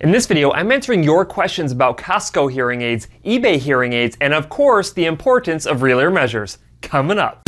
In this video, I'm answering your questions about Costco hearing aids, eBay hearing aids, and of course, the importance of real ear measures. Coming up.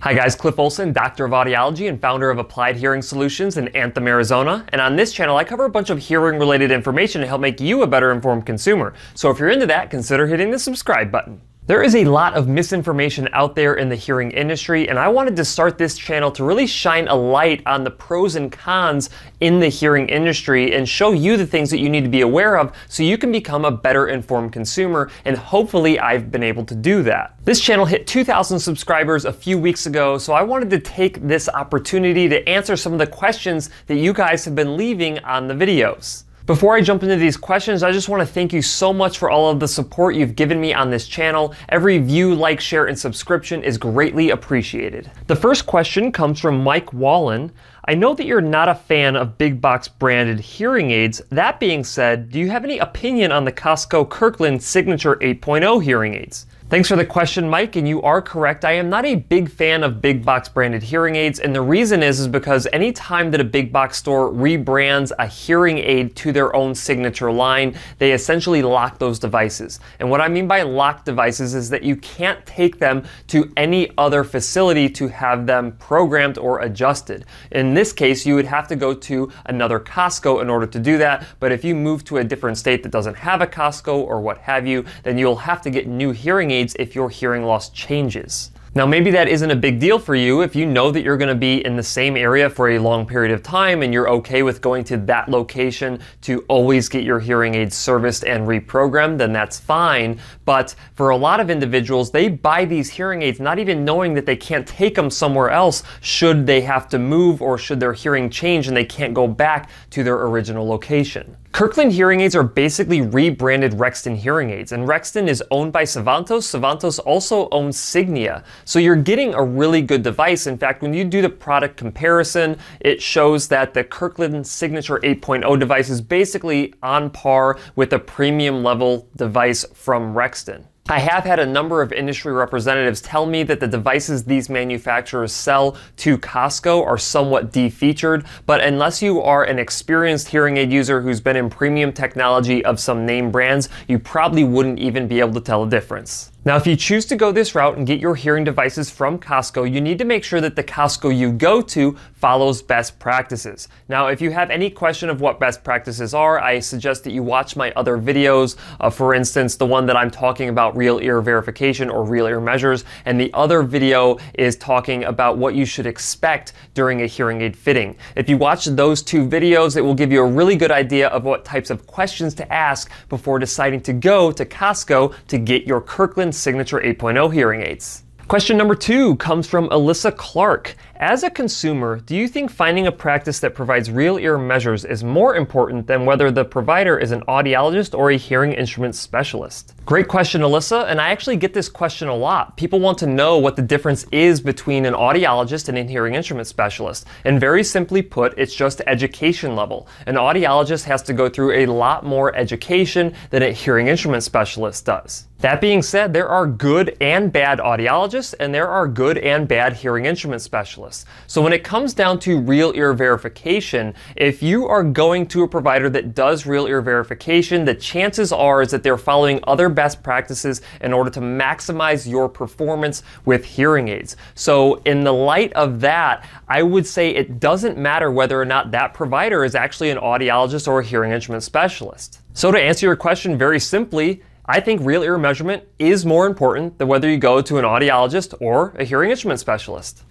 Hi guys, Cliff Olson, Doctor of Audiology and founder of Applied Hearing Solutions in Anthem, Arizona. And on this channel, I cover a bunch of hearing related information to help make you a better informed consumer. So if you're into that, consider hitting the subscribe button. There is a lot of misinformation out there in the hearing industry, and I wanted to start this channel to really shine a light on the pros and cons in the hearing industry and show you the things that you need to be aware of so you can become a better informed consumer, and hopefully I've been able to do that. This channel hit 2,000 subscribers a few weeks ago, so I wanted to take this opportunity to answer some of the questions that you guys have been leaving on the videos. Before I jump into these questions, I just want to thank you so much for all of the support you've given me on this channel. Every view, like, share, and subscription is greatly appreciated. The first question comes from Mike Wallen. I know that you're not a fan of big box branded hearing aids. That being said, do you have any opinion on the Costco Kirkland Signature 8.0 hearing aids? Thanks for the question, Mike, and you are correct. I am not a big fan of big box branded hearing aids, and the reason is, is because anytime that a big box store rebrands a hearing aid to their own signature line, they essentially lock those devices. And what I mean by lock devices is that you can't take them to any other facility to have them programmed or adjusted. In this case, you would have to go to another Costco in order to do that, but if you move to a different state that doesn't have a Costco or what have you, then you'll have to get new hearing aids if your hearing loss changes. Now, maybe that isn't a big deal for you if you know that you're going to be in the same area for a long period of time and you're okay with going to that location to always get your hearing aids serviced and reprogrammed, then that's fine. But for a lot of individuals, they buy these hearing aids not even knowing that they can't take them somewhere else should they have to move or should their hearing change and they can't go back to their original location. Kirkland hearing aids are basically rebranded Rexton hearing aids, and Rexton is owned by Sivantos. Sivantos also owns Signia. So you're getting a really good device. In fact, when you do the product comparison, it shows that the Kirkland Signature 8.0 device is basically on par with a premium level device from Rexton. I have had a number of industry representatives tell me that the devices these manufacturers sell to Costco are somewhat defeatured, but unless you are an experienced hearing aid user who's been in premium technology of some name brands, you probably wouldn't even be able to tell the difference. Now, if you choose to go this route and get your hearing devices from Costco, you need to make sure that the Costco you go to follows best practices. Now, if you have any question of what best practices are, I suggest that you watch my other videos. Uh, for instance, the one that I'm talking about real ear verification or real ear measures, and the other video is talking about what you should expect during a hearing aid fitting. If you watch those two videos, it will give you a really good idea of what types of questions to ask before deciding to go to Costco to get your Kirkland Signature 8.0 hearing aids. Question number two comes from Alyssa Clark. As a consumer, do you think finding a practice that provides real ear measures is more important than whether the provider is an audiologist or a hearing instrument specialist? Great question, Alyssa, and I actually get this question a lot. People want to know what the difference is between an audiologist and a hearing instrument specialist. And very simply put, it's just education level. An audiologist has to go through a lot more education than a hearing instrument specialist does. That being said, there are good and bad audiologists, and there are good and bad hearing instrument specialists. So when it comes down to real ear verification, if you are going to a provider that does real ear verification, the chances are is that they're following other best practices in order to maximize your performance with hearing aids. So in the light of that, I would say it doesn't matter whether or not that provider is actually an audiologist or a hearing instrument specialist. So to answer your question very simply, I think real ear measurement is more important than whether you go to an audiologist or a hearing instrument specialist.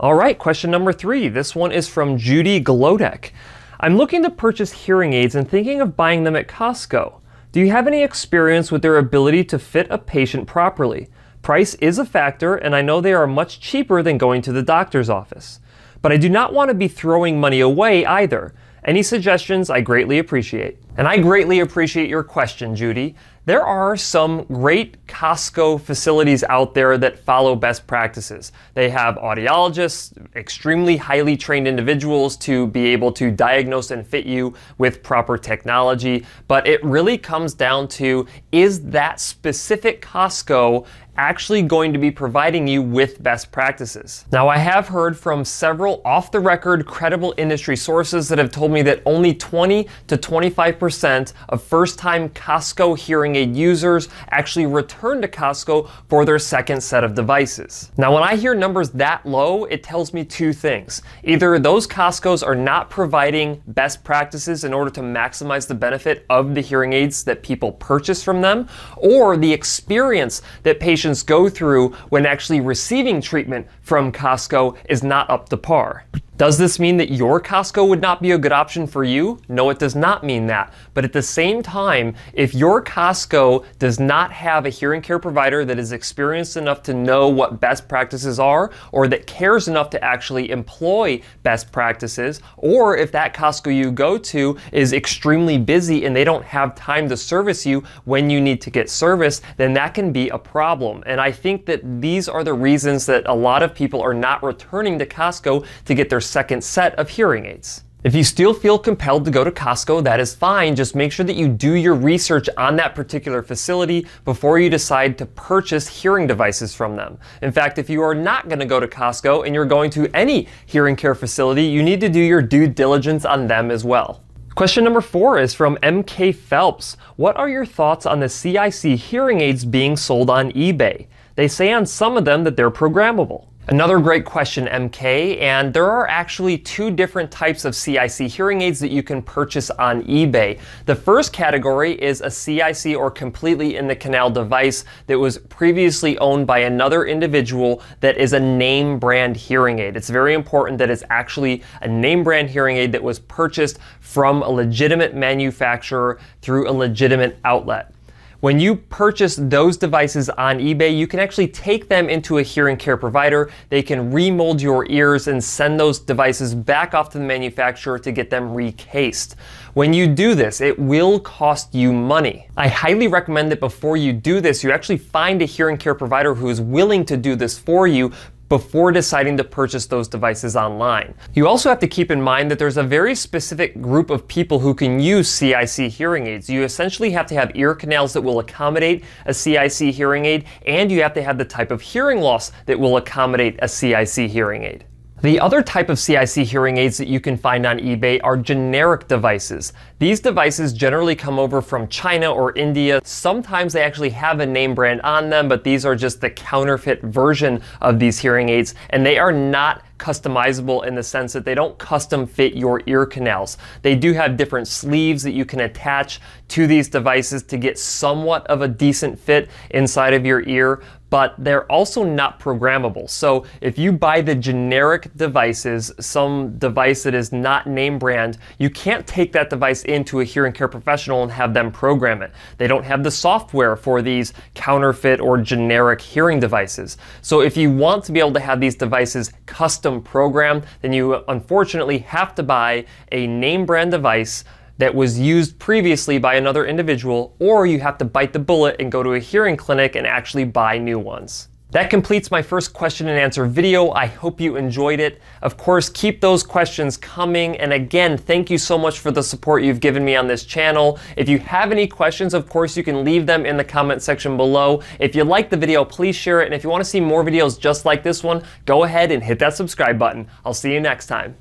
All right, question number three. This one is from Judy Glodek. I'm looking to purchase hearing aids and thinking of buying them at Costco. Do you have any experience with their ability to fit a patient properly? Price is a factor, and I know they are much cheaper than going to the doctor's office. But I do not want to be throwing money away either. Any suggestions I greatly appreciate. And I greatly appreciate your question, Judy. There are some great Costco facilities out there that follow best practices. They have audiologists, extremely highly trained individuals to be able to diagnose and fit you with proper technology, but it really comes down to is that specific Costco actually going to be providing you with best practices. Now, I have heard from several off the record credible industry sources that have told me that only 20 to 25% of first time Costco hearing aid users actually return to Costco for their second set of devices. Now, when I hear numbers that low, it tells me two things. Either those Costco's are not providing best practices in order to maximize the benefit of the hearing aids that people purchase from them, or the experience that patients patients go through when actually receiving treatment from Costco is not up to par. Does this mean that your Costco would not be a good option for you? No, it does not mean that. But at the same time, if your Costco does not have a hearing care provider that is experienced enough to know what best practices are, or that cares enough to actually employ best practices, or if that Costco you go to is extremely busy and they don't have time to service you when you need to get service, then that can be a problem. And I think that these are the reasons that a lot of people are not returning to Costco to get their second set of hearing aids. If you still feel compelled to go to Costco, that is fine. Just make sure that you do your research on that particular facility before you decide to purchase hearing devices from them. In fact, if you are not going to go to Costco and you're going to any hearing care facility, you need to do your due diligence on them as well. Question number four is from MK Phelps. What are your thoughts on the CIC hearing aids being sold on eBay? They say on some of them that they're programmable. Another great question, MK, and there are actually two different types of CIC hearing aids that you can purchase on eBay. The first category is a CIC or completely in the canal device that was previously owned by another individual that is a name brand hearing aid. It's very important that it's actually a name brand hearing aid that was purchased from a legitimate manufacturer through a legitimate outlet. When you purchase those devices on eBay, you can actually take them into a hearing care provider. They can remold your ears and send those devices back off to the manufacturer to get them recased. When you do this, it will cost you money. I highly recommend that before you do this, you actually find a hearing care provider who is willing to do this for you before deciding to purchase those devices online. You also have to keep in mind that there's a very specific group of people who can use CIC hearing aids. You essentially have to have ear canals that will accommodate a CIC hearing aid, and you have to have the type of hearing loss that will accommodate a CIC hearing aid. The other type of CIC hearing aids that you can find on eBay are generic devices. These devices generally come over from China or India. Sometimes they actually have a name brand on them, but these are just the counterfeit version of these hearing aids, and they are not customizable in the sense that they don't custom fit your ear canals. They do have different sleeves that you can attach to these devices to get somewhat of a decent fit inside of your ear, but they're also not programmable. So if you buy the generic devices, some device that is not name brand, you can't take that device into a hearing care professional and have them program it. They don't have the software for these counterfeit or generic hearing devices. So if you want to be able to have these devices custom programmed, then you unfortunately have to buy a name brand device that was used previously by another individual, or you have to bite the bullet and go to a hearing clinic and actually buy new ones. That completes my first question and answer video. I hope you enjoyed it. Of course, keep those questions coming. And again, thank you so much for the support you've given me on this channel. If you have any questions, of course, you can leave them in the comment section below. If you like the video, please share it. And if you want to see more videos just like this one, go ahead and hit that subscribe button. I'll see you next time.